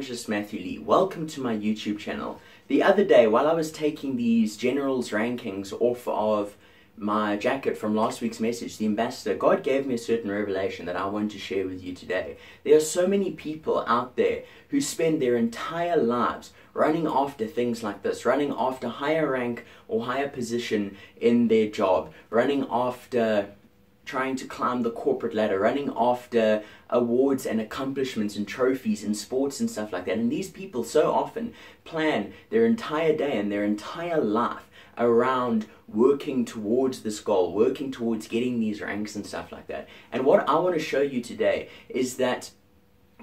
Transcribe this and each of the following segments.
Evangelist Matthew Lee. Welcome to my YouTube channel. The other day, while I was taking these generals rankings off of my jacket from last week's message, the ambassador, God gave me a certain revelation that I want to share with you today. There are so many people out there who spend their entire lives running after things like this, running after higher rank or higher position in their job, running after trying to climb the corporate ladder, running after awards and accomplishments and trophies and sports and stuff like that. And these people so often plan their entire day and their entire life around working towards this goal, working towards getting these ranks and stuff like that. And what I want to show you today is that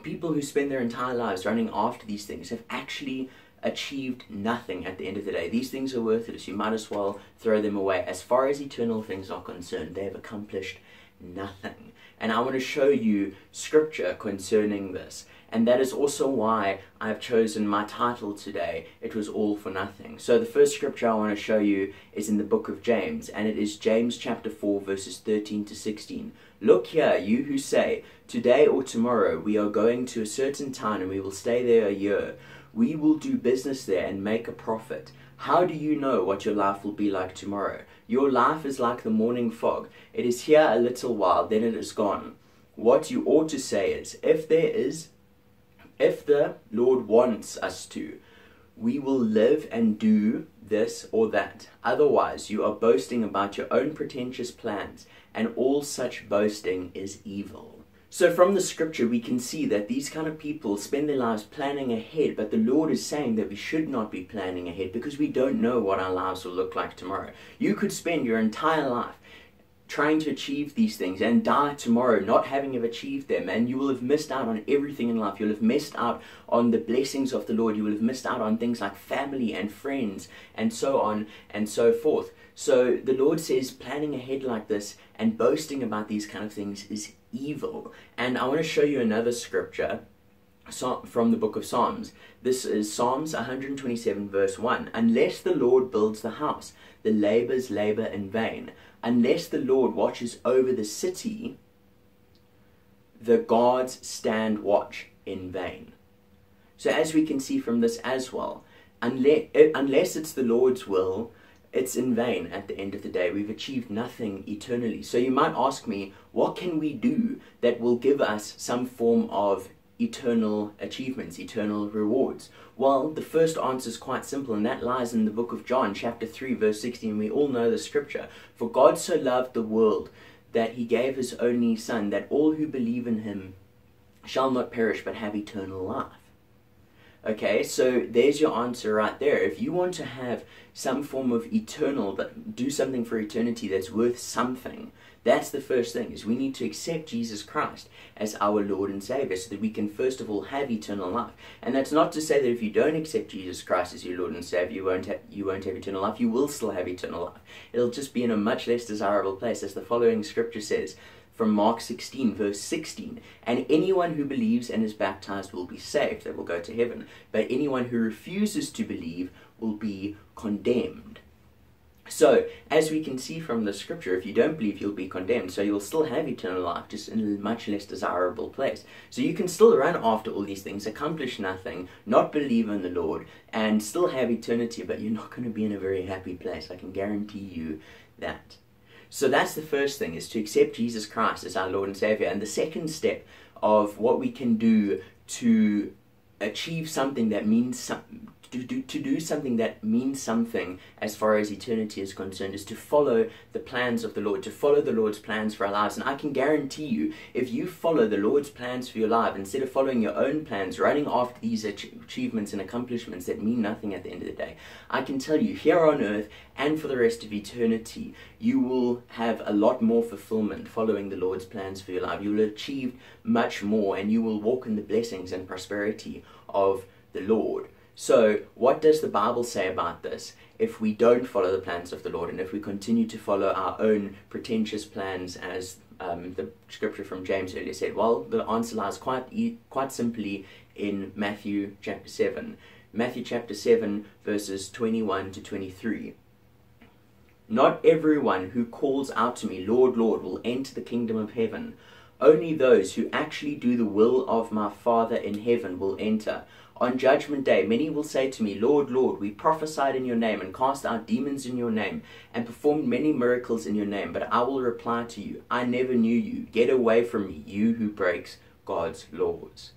people who spend their entire lives running after these things have actually achieved nothing at the end of the day. These things are worthless. You might as well throw them away. As far as eternal things are concerned, they have accomplished nothing. And I want to show you scripture concerning this. And that is also why I've chosen my title today, It Was All for Nothing. So the first scripture I want to show you is in the book of James, and it is James chapter 4, verses 13 to 16. Look here, you who say, Today or tomorrow we are going to a certain town and we will stay there a year we will do business there and make a profit. How do you know what your life will be like tomorrow? Your life is like the morning fog. It is here a little while, then it is gone. What you ought to say is, if there is, if the Lord wants us to, we will live and do this or that. Otherwise, you are boasting about your own pretentious plans, and all such boasting is evil. So from the scripture, we can see that these kind of people spend their lives planning ahead, but the Lord is saying that we should not be planning ahead because we don't know what our lives will look like tomorrow. You could spend your entire life trying to achieve these things and die tomorrow not having have achieved them. And you will have missed out on everything in life. You'll have missed out on the blessings of the lord. You will have missed out on things like family and friends and so on and so forth. So the lord says planning ahead like this and boasting about these kind of things is evil. And I want to show you another scripture from the book of Psalms. This is Psalms 127, verse 1. Unless the Lord builds the house, the laborers labor in vain. Unless the Lord watches over the city, the guards stand watch in vain. So, as we can see from this as well, unless, eh, unless it's the Lord's will it's in vain at the end of the day. We've achieved nothing eternally. So you might ask me, what can we do that will give us some form of eternal achievements, eternal rewards? Well, the first answer is quite simple, and that lies in the book of John, chapter 3, verse 16. We all know the scripture. For God so loved the world that he gave his only Son, that all who believe in him shall not perish but have eternal life. Okay, so there's your answer right there. If you want to have some form of eternal, that do something for eternity that's worth something, that's the first thing, is we need to accept Jesus Christ as our Lord and Savior so that we can first of all have eternal life. And that's not to say that if you don't accept Jesus Christ as your Lord and Savior, you won't, have, you won't have eternal life. You will still have eternal life. It'll just be in a much less desirable place, as the following scripture says from Mark 16, verse 16. And anyone who believes and is baptized will be saved, they will go to heaven. But anyone who refuses to believe will be condemned. So, as we can see from the scripture, if you don't believe, you'll be condemned. So, you'll still have eternal life, just in a much less desirable place. So, you can still run after all these things, accomplish nothing, not believe in the Lord, and still have eternity, but you're not going to be in a very happy place. I can guarantee you that. So that's the first thing, is to accept Jesus Christ as our Lord and Savior. And the second step of what we can do to achieve something that means some, to do, to do something that means something as far as eternity is concerned is to follow the plans of the Lord, to follow the Lord's plans for our lives. And I can guarantee you, if you follow the Lord's plans for your life, instead of following your own plans, running after these achievements and accomplishments that mean nothing at the end of the day, I can tell you, here on earth and for the rest of eternity, you will have a lot more fulfillment following the Lord's plans for your life. You will achieve much more and you will walk in the blessings and prosperity of the Lord. So, what does the Bible say about this? If we don't follow the plans of the Lord and if we continue to follow our own pretentious plans, as um, the scripture from James earlier said, well, the answer lies quite, quite simply in Matthew chapter 7. Matthew chapter 7, verses 21 to 23. Not everyone who calls out to me, Lord, Lord, will enter the kingdom of heaven. Only those who actually do the will of my Father in heaven will enter. On judgment day, many will say to me, Lord, Lord, we prophesied in your name and cast out demons in your name and performed many miracles in your name. But I will reply to you, I never knew you. Get away from me, you who breaks God's laws.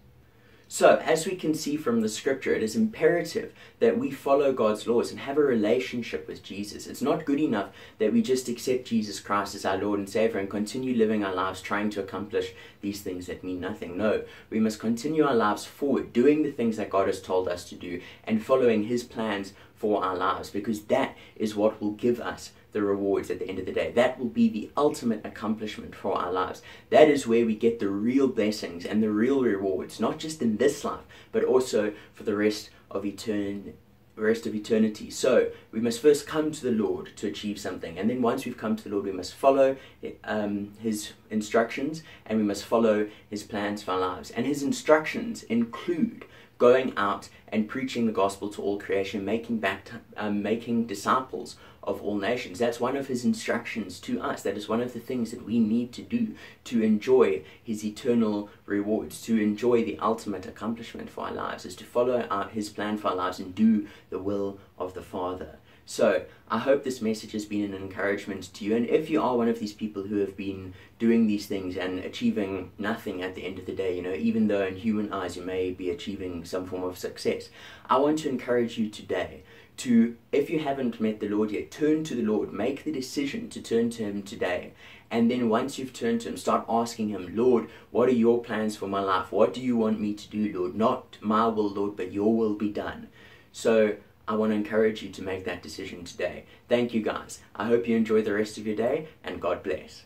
So, as we can see from the scripture, it is imperative that we follow God's laws and have a relationship with Jesus. It's not good enough that we just accept Jesus Christ as our Lord and Savior and continue living our lives trying to accomplish these things that mean nothing. No, we must continue our lives forward, doing the things that God has told us to do and following His plans for our lives because that is what will give us the rewards at the end of the day. That will be the ultimate accomplishment for our lives. That is where we get the real blessings and the real rewards, not just in this life, but also for the rest of eternity rest of eternity. So we must first come to the Lord to achieve something, and then once we've come to the Lord, we must follow um, His instructions and we must follow His plans for our lives. And His instructions include going out and preaching the gospel to all creation, making back, um, making disciples of all nations. That's one of his instructions to us. That is one of the things that we need to do to enjoy his eternal rewards, to enjoy the ultimate accomplishment for our lives, is to follow out his plan for our lives and do the will of the Father. So, I hope this message has been an encouragement to you. And if you are one of these people who have been doing these things and achieving nothing at the end of the day, you know, even though in human eyes you may be achieving some form of success, I want to encourage you today to, if you haven't met the Lord yet, turn to the Lord. Make the decision to turn to Him today. And then once you've turned to Him, start asking Him, Lord, what are your plans for my life? What do you want me to do, Lord? Not my will, Lord, but your will be done. So, I want to encourage you to make that decision today. Thank you guys. I hope you enjoy the rest of your day and God bless.